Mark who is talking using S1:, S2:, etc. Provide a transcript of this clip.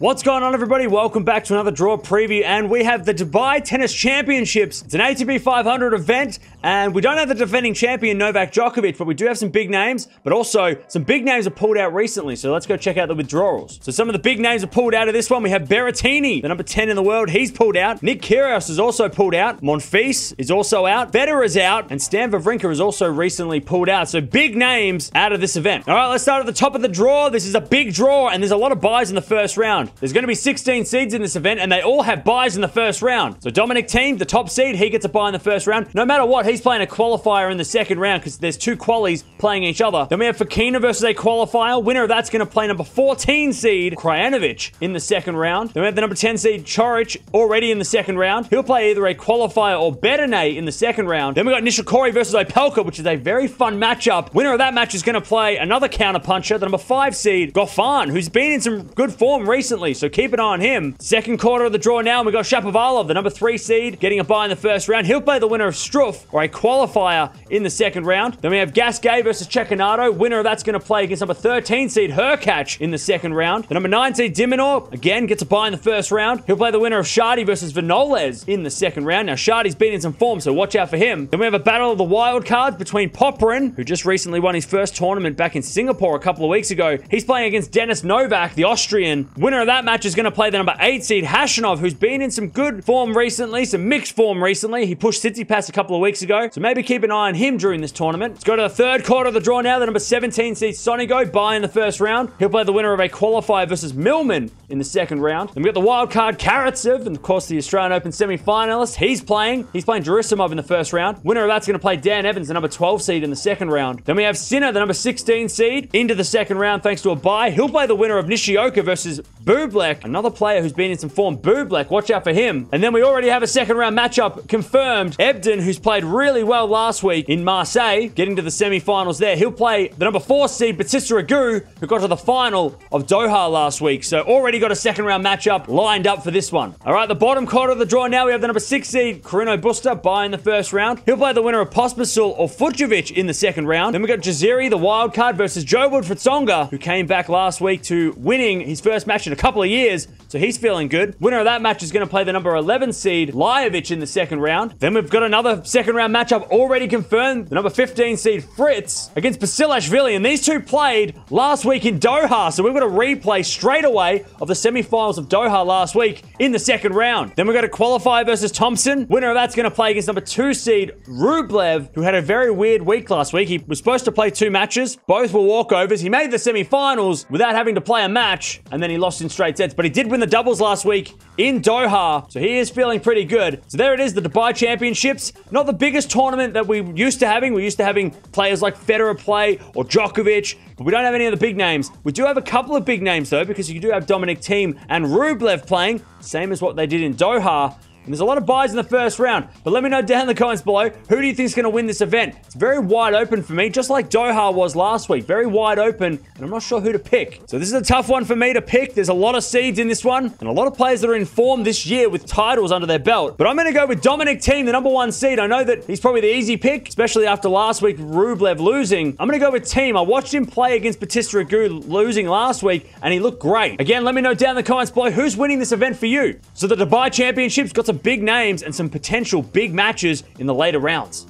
S1: What's going on, everybody? Welcome back to another draw preview, and we have the Dubai Tennis Championships. It's an ATP 500 event, and we don't have the defending champion Novak Djokovic, but we do have some big names, but also some big names are pulled out recently, so let's go check out the withdrawals. So some of the big names are pulled out of this one. We have Berrettini, the number 10 in the world. He's pulled out. Nick Kyrgios is also pulled out. Monfils is also out. Federer is out, and Stan Wawrinka is also recently pulled out. So big names out of this event. All right, let's start at the top of the draw. This is a big draw, and there's a lot of byes in the first round. There's going to be 16 seeds in this event, and they all have byes in the first round. So Dominic Thiem, the top seed, he gets a bye in the first round. No matter what, he's playing a qualifier in the second round because there's two qualies playing each other. Then we have Fokina versus a qualifier. Winner of that's going to play number 14 seed, Krajinovic, in the second round. Then we have the number 10 seed, Coric already in the second round. He'll play either a qualifier or Bedene in the second round. Then we got Nishikori versus Opelka, which is a very fun matchup. Winner of that match is going to play another counterpuncher, the number 5 seed, Goffin, who's been in some good form recently. So keep an eye on him. Second quarter of the draw now, and we got Shapovalov, the number three seed, getting a bye in the first round. He'll play the winner of Struff, or a qualifier in the second round. Then we have Gasquet versus Cecchinato. Winner of that's going to play against number 13 seed Hurkacz in the second round. The number 9 seed de Minaur, again, gets a bye in the first round. He'll play the winner of Chardy versus Vinolas in the second round. Now, Chardy's been in some form, so watch out for him. Then we have a battle of the wild cards between Popyrin, who just recently won his first tournament back in Singapore a couple of weeks ago. He's playing against Dennis Novak, the Austrian. Winner of that match is going to play the number 8 seed Khachanov, who's been in some good form recently, some mixed form recently. He pushed Tsitsipas a couple of weeks ago, so maybe keep an eye on him during this tournament. Let's go to the third quarter of the draw now. The number 17 seed Sonego, bye in the first round. He'll play the winner of a qualifier versus Millman in the second round. Then we got the wild card Karatsev, and of course the Australian Open semi-finalist. He's playing. He's playing Gerasimov in the first round. Winner of that's going to play Dan Evans, the number 12 seed in the second round. Then we have Sinner, the number 16 seed, into the second round thanks to a bye. He'll play the winner of Nishioka versus Bublik, another player who's been in some form. Bublik, watch out for him. And then we already have a second round matchup confirmed. Ebden, who's played really well last week in Marseille, getting to the semi-finals there. He'll play the number four seed Bautista Agut, who got to the final of Doha last week. So already got a second round matchup lined up for this one. All right, the bottom quarter of the draw now, we have the number six seed Carreno Busta bye in the first round. He'll play the winner of Pospisil or Fucsovics in the second round. Then we got Jaziri, the wild card, versus Jo-Wilfried Tsonga, who came back last week to winning his first match in a couple of years. So he's feeling good. Winner of that match is going to play the number 11 seed Lajovic in the second round. Then we've got another second round matchup already confirmed. The number 15 seed Fritz against Basilashvili. And these two played last week in Doha. So we've got a replay straight away of the semi-finals of Doha last week in the second round. Then we've got a qualifier versus Thompson. Winner of that's going to play against number two seed Rublev, who had a very weird week last week. He was supposed to play two matches. Both were walkovers. He made the semi-finals without having to play a match. And then he lost in straight sets. But he did win the doubles last week in Doha. So he is feeling pretty good. So there it is, the Dubai Championships. Not the biggest tournament that we used to having. We're used to having players like Federer play or Djokovic, but we don't have any of the big names. We do have a couple of big names though, because you do have Dominic Thiem and Rublev playing, same as what they did in Doha. And there's a lot of byes in the first round. But let me know down in the comments below, who do you think is going to win this event? It's very wide open for me, just like Doha was last week. Very wide open, and I'm not sure who to pick. So this is a tough one for me to pick. There's a lot of seeds in this one, and a lot of players that are in form this year with titles under their belt. But I'm going to go with Dominic Thiem, the number one seed. I know that he's probably the easy pick, especially after last week, Rublev losing. I'm going to go with Team. I watched him play against Bautista Agut losing last week, and he looked great. Again, let me know down in the comments below, who's winning this event for you? So the Dubai Championships got some big names and some potential big matches in the later rounds.